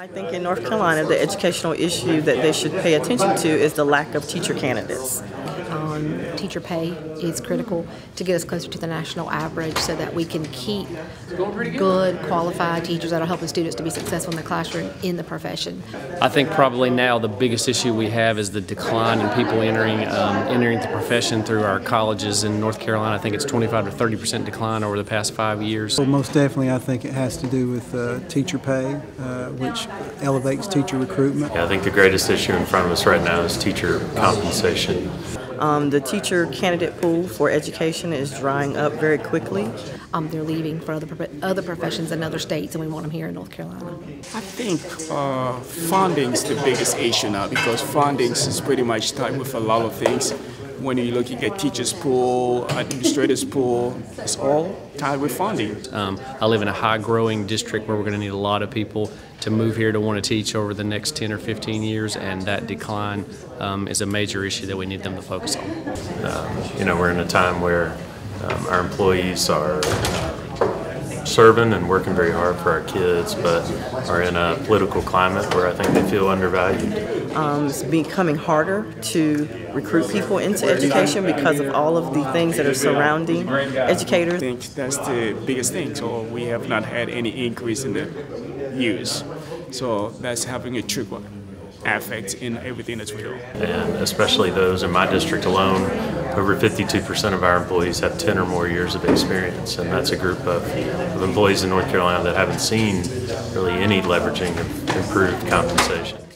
I think in North Carolina, the educational issue that they should pay attention to is the lack of teacher candidates. Um, teacher pay is critical to get us closer to the national average so that we can keep good, qualified teachers that are helping students to be successful in the classroom in the profession. I think probably now the biggest issue we have is the decline in people entering um, entering the profession through our colleges in North Carolina. I think it's 25 to 30 percent decline over the past five years. Well, most definitely, I think it has to do with uh, teacher pay, uh, which elevates teacher recruitment. Yeah, I think the greatest issue in front of us right now is teacher compensation. Um, the teacher candidate pool for education is drying up very quickly. Um, they're leaving for other other professions in other states, and we want them here in North Carolina. I think uh, funding is the biggest issue now because funding is pretty much tied with a lot of things. When you're looking at teachers' pool, administrators' pool, it's all tied with funding. Um, I live in a high growing district where we're going to need a lot of people to move here to want to teach over the next 10 or 15 years, and that decline um, is a major issue that we need them to focus on. Um, you know, we're in a time where um, our employees are uh, serving and working very hard for our kids, but are in a political climate where I think they feel undervalued. Um, it's becoming harder to recruit people into education because of all of the things that are surrounding educators. I think that's the biggest thing. So we have not had any increase in the use. So that's having a trickle effect in everything that we do. And especially those in my district alone, over 52% of our employees have 10 or more years of experience. And that's a group of, of employees in North Carolina that haven't seen really any leveraging of improved compensation.